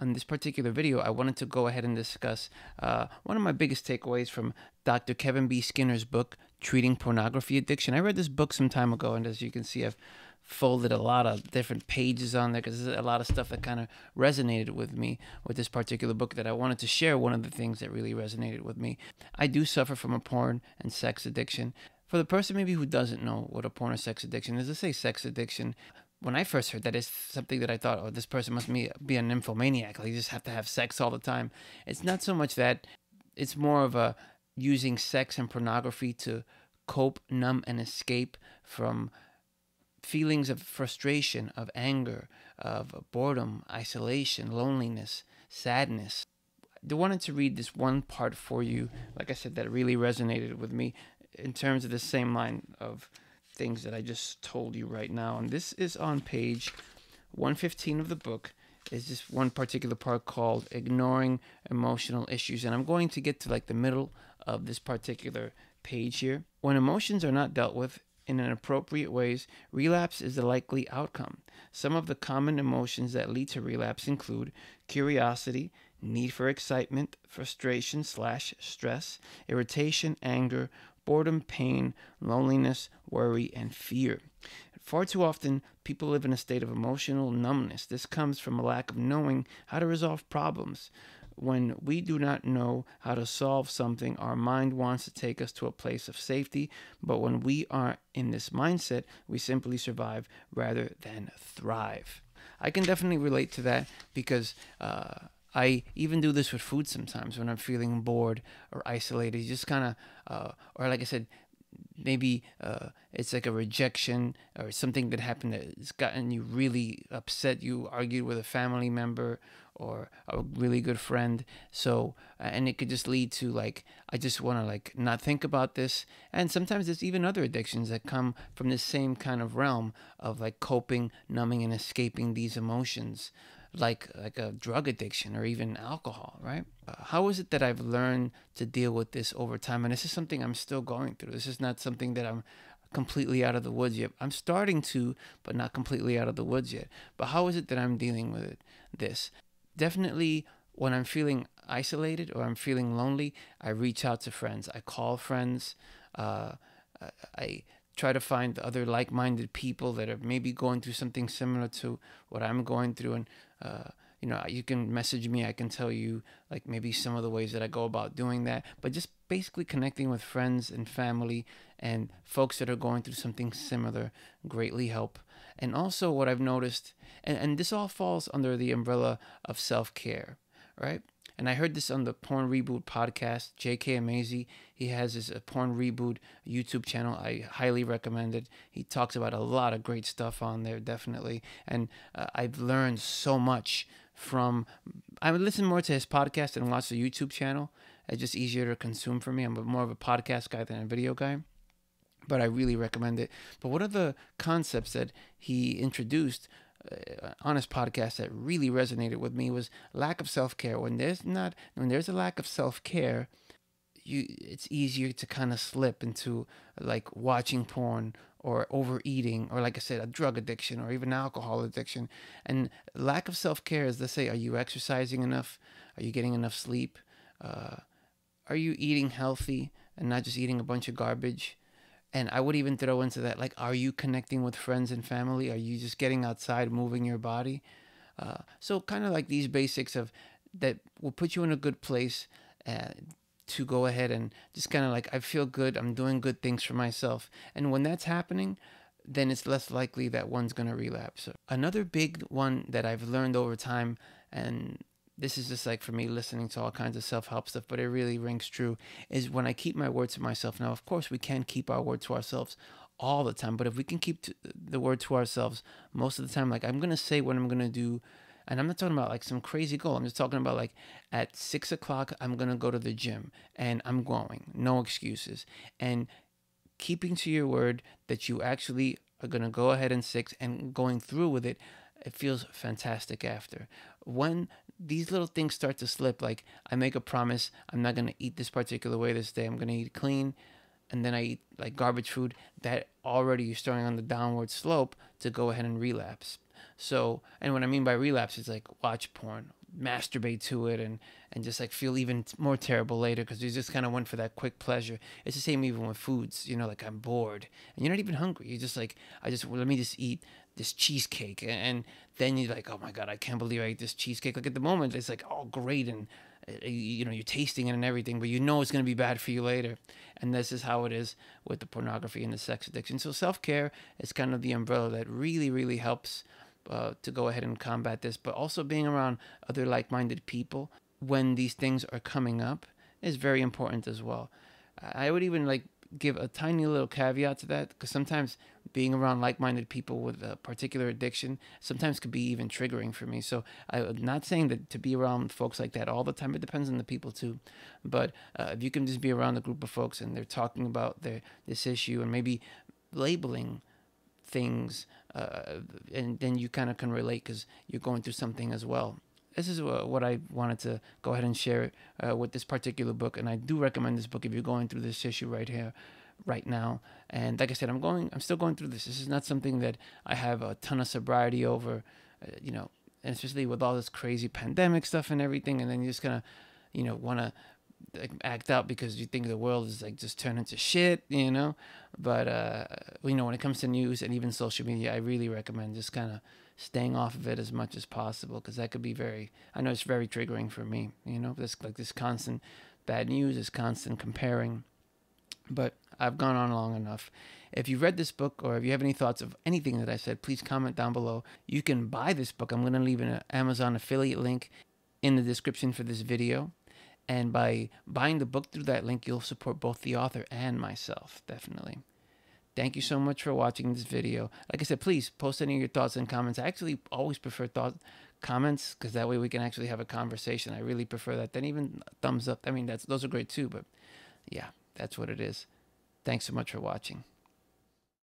on this particular video, I wanted to go ahead and discuss uh, one of my biggest takeaways from Dr. Kevin B. Skinner's book, Treating Pornography Addiction. I read this book some time ago, and as you can see, I've folded a lot of different pages on there because there's a lot of stuff that kind of resonated with me with this particular book that I wanted to share. One of the things that really resonated with me. I do suffer from a porn and sex addiction. For the person maybe who doesn't know what a porn or sex addiction is, let's say sex addiction when I first heard that, it's something that I thought, oh, this person must be, be a nymphomaniac. Like, you just have to have sex all the time. It's not so much that, it's more of a using sex and pornography to cope, numb, and escape from feelings of frustration, of anger, of boredom, isolation, loneliness, sadness. I wanted to read this one part for you, like I said, that really resonated with me in terms of the same line of things that I just told you right now. And this is on page 115 of the book. Is this one particular part called Ignoring Emotional Issues. And I'm going to get to like the middle of this particular page here. When emotions are not dealt with in an appropriate ways, relapse is the likely outcome. Some of the common emotions that lead to relapse include curiosity, need for excitement, frustration slash stress, irritation, anger, boredom, pain, loneliness, worry, and fear. Far too often, people live in a state of emotional numbness. This comes from a lack of knowing how to resolve problems. When we do not know how to solve something, our mind wants to take us to a place of safety. But when we are in this mindset, we simply survive rather than thrive. I can definitely relate to that because uh, I even do this with food sometimes when I'm feeling bored or isolated. You just kind of, uh, or like I said, maybe uh, it's like a rejection or something that happened that's gotten you really upset. You argued with a family member or a really good friend. So, and it could just lead to like, I just want to like not think about this. And sometimes there's even other addictions that come from the same kind of realm of like coping, numbing, and escaping these emotions like like a drug addiction or even alcohol, right? Uh, how is it that I've learned to deal with this over time? And this is something I'm still going through. This is not something that I'm completely out of the woods yet. I'm starting to, but not completely out of the woods yet. But how is it that I'm dealing with it? This definitely when I'm feeling isolated or I'm feeling lonely, I reach out to friends. I call friends. Uh, I try to find other like-minded people that are maybe going through something similar to what I'm going through and uh, you know you can message me I can tell you like maybe some of the ways that I go about doing that but just basically connecting with friends and family and folks that are going through something similar greatly help. And also what I've noticed and, and this all falls under the umbrella of self-care right and I heard this on the Porn Reboot podcast. J.K. Amazy, he has his uh, Porn Reboot YouTube channel. I highly recommend it. He talks about a lot of great stuff on there, definitely. And uh, I've learned so much from. I would listen more to his podcast and watch the YouTube channel. It's just easier to consume for me. I'm more of a podcast guy than a video guy but I really recommend it. But one of the concepts that he introduced honest podcast that really resonated with me was lack of self-care. When there's not when there's a lack of self-care you it's easier to kind of slip into like watching porn or overeating or like i said a drug addiction or even alcohol addiction. And lack of self-care is let's say are you exercising enough? Are you getting enough sleep? Uh, are you eating healthy and not just eating a bunch of garbage and I would even throw into that, like, are you connecting with friends and family? Are you just getting outside, moving your body? Uh, so, kind of like these basics of that will put you in a good place uh, to go ahead and just kind of like, I feel good, I'm doing good things for myself. And when that's happening, then it's less likely that one's going to relapse. Another big one that I've learned over time, and this is just like for me listening to all kinds of self-help stuff but it really rings true is when i keep my word to myself. Now of course we can't keep our word to ourselves all the time but if we can keep the word to ourselves most of the time like i'm gonna say what i'm gonna do and i'm not talking about like some crazy goal. I'm just talking about like at six o'clock i'm gonna go to the gym and i'm going. No excuses. And keeping to your word that you actually are gonna go ahead and six and going through with it it feels fantastic after. When these little things start to slip. Like i make a promise i'm not to eat this particular way this day. I'm to eat clean and then i eat like garbage food that already you're starting on the downward slope to go ahead and relapse So, and what I mean by relapse is like watch porn, masturbate to it, and and just like feel even more terrible later because you just kind of went for that quick pleasure. It's the same even with foods. You know, like I'm bored and you're not even hungry. You're just like, I just well, let me just eat this cheesecake, and then you're like, oh my god, I can't believe I ate this cheesecake. Like at the moment, it's like oh great and uh, you know you're tasting it and everything but you know it's going to be bad for you later and this is how it is with the pornography and the sex addiction so self-care is kind of the umbrella that really really helps uh, to go ahead and combat this but also being around other like-minded people when these things are coming up is very important as well. I would even like give a tiny little caveat to that because sometimes being around like-minded people with a particular addiction sometimes could be even triggering for me. So i'm not saying that to be around folks like that all the time it depends on the people too. But uh, if you can just be around a group of folks and they're talking about their this issue and maybe labeling things uh, and then you kind of can relate because you're going through something as well this is what I wanted to go ahead and share uh, with this particular book, and I do recommend this book if you're going through this issue right here, right now. And like I said, I'm going, I'm still going through this. This is not something that I have a ton of sobriety over, uh, you know, and especially with all this crazy pandemic stuff and everything, and then you just kind of, you know, want to like, act out because you think the world is like just turned into shit, you know. But uh, you know, when it comes to news and even social media, I really recommend just kind of staying off of it as much as possible because that could be very i know it's very triggering for me you know? This like this constant bad news this constant comparing. But i've gone on long enough. If you read this book or if you have any thoughts of anything that i said please comment down below. You can buy this book. I'm going to leave an amazon affiliate link in the description for this video and by buying the book through that link you'll support both the author and myself definitely Thank you so much for watching this video. Like I said, please post any of your thoughts and comments. I actually always prefer thought comments because that way we can actually have a conversation. I really prefer that than even thumbs up. I mean, that's those are great too, but yeah, that's what it is. Thanks so much for watching.